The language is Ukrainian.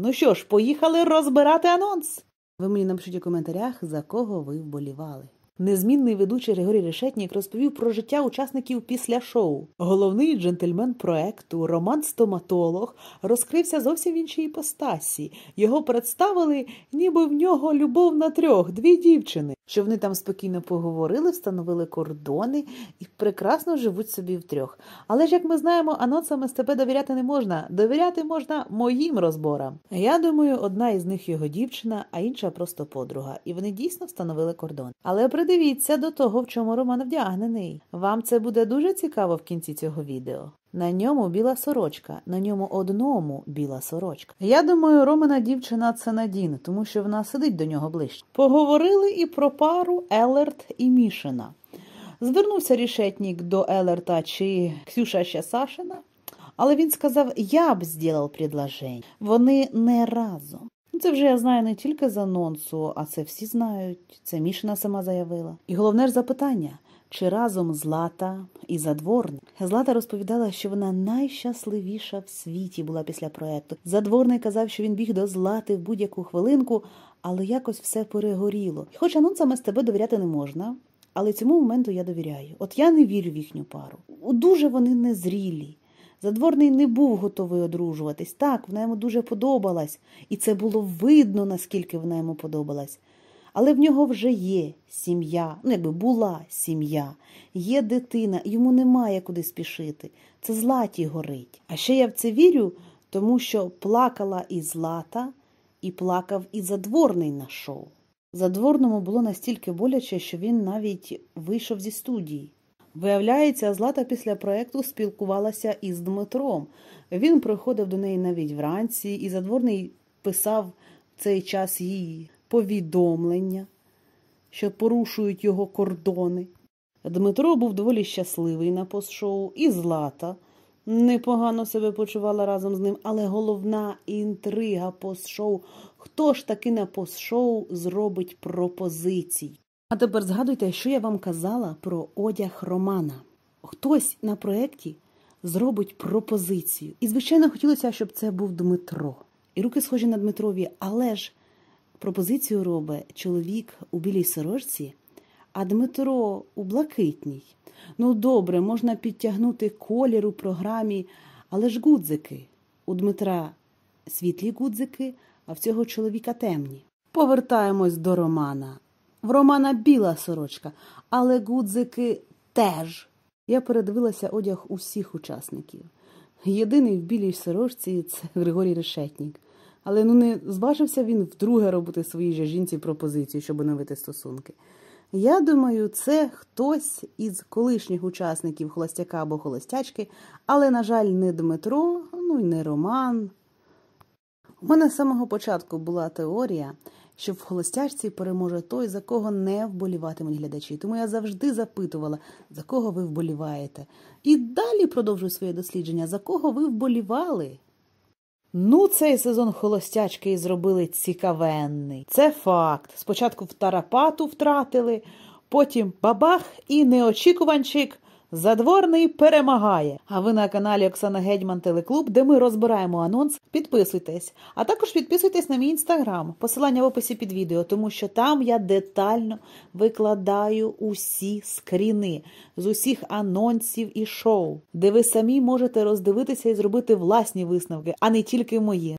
Ну що ж, поїхали розбирати анонс. Ви мені напишіть у коментарях, за кого ви вболівали. Незмінний ведучий Григорій Решетнік розповів про життя учасників після шоу. Головний джентльмен проекту, Роман Стоматолог, розкрився зовсім в іншій іпостасі. Його представили, ніби в нього любов на трьох, дві дівчини. Що вони там спокійно поговорили, встановили кордони і прекрасно живуть собі втрьох. Але ж як ми знаємо, анонсам СТП довіряти не можна. Довіряти можна моїм розборам. Я думаю, одна із них його дівчина, а інша просто подруга. І вони дійсно встановили кордон. Але придивіться до того, в чому Роман вдягнений. Вам це буде дуже цікаво в кінці цього відео. На ньому біла сорочка, на ньому одному біла сорочка. Я думаю, Романа дівчина це Надін, тому що вона сидить до нього ближче. Поговорили і про пару Елерт і Мішина. Звернувся рішетнік до Елерта чи Ксюша ще Сашина, але він сказав: Я б зробив предложення. Вони не разом. Це вже я знаю не тільки з анонсу, а це всі знають. Це Мішина сама заявила. І головне ж запитання. Чи разом Злата і Задворник? Злата розповідала, що вона найщасливіша в світі була після проекту. Задворний казав, що він біг до Злати в будь-яку хвилинку, але якось все перегоріло. Хоч анонсам СТБ довіряти не можна, але цьому моменту я довіряю. От я не вірю в їхню пару. Дуже вони незрілі. Задворний не був готовий одружуватись. Так, вона йому дуже подобалась, і це було видно, наскільки вона йому подобалась. Але в нього вже є сім'я, ну якби була сім'я, є дитина, йому немає куди спішити. Це златі горить. А ще я в це вірю, тому що плакала і злата, і плакав і задворний на шоу. Задворному було настільки боляче, що він навіть вийшов зі студії. Виявляється, Злата після проєкту спілкувалася із Дмитром. Він приходив до неї навіть вранці, і задворний писав в цей час їй повідомлення, що порушують його кордони. Дмитро був доволі щасливий на постшоу, і Злата непогано себе почувала разом з ним, але головна інтрига постшоу – хто ж таки на постшоу зробить пропозиції? А тепер згадуйте, що я вам казала про одяг Романа. Хтось на проєкті зробить пропозицію. І, звичайно, хотілося, щоб це був Дмитро. І руки схожі на Дмитрові, але ж пропозицію робить чоловік у білій сорочці, а Дмитро у блакитній. Ну, добре, можна підтягнути колір у програмі, але ж гудзики. У Дмитра світлі гудзики, а в цього чоловіка темні. Повертаємось до Романа. В Романа біла сорочка, але гудзики теж. Я передивилася одяг усіх учасників. Єдиний в білій сорочці це Григорій Решетнік. Але ну не зважився він вдруге робити своїй же жінці пропозицію, щоб оновити стосунки. Я думаю, це хтось із колишніх учасників холостяка або холостячки, але, на жаль, не Дмитро, ну і не Роман. У мене з самого початку була теорія, що в холостячці переможе той, за кого не вболіватимуть глядачі. Тому я завжди запитувала, за кого ви вболіваєте. І далі продовжую своє дослідження, за кого ви вболівали. Ну, цей сезон холостячки і зробили цікавенний. Це факт. Спочатку в Тарапату втратили, потім бабах і неочікуванчик. Задворний перемагає. А ви на каналі Оксана Гетьман Телеклуб, де ми розбираємо анонс. Підписуйтесь, а також підписуйтесь на мій інстаграм. Посилання в описі під відео, тому що там я детально викладаю усі скріни з усіх анонсів і шоу, де ви самі можете роздивитися і зробити власні висновки, а не тільки мої.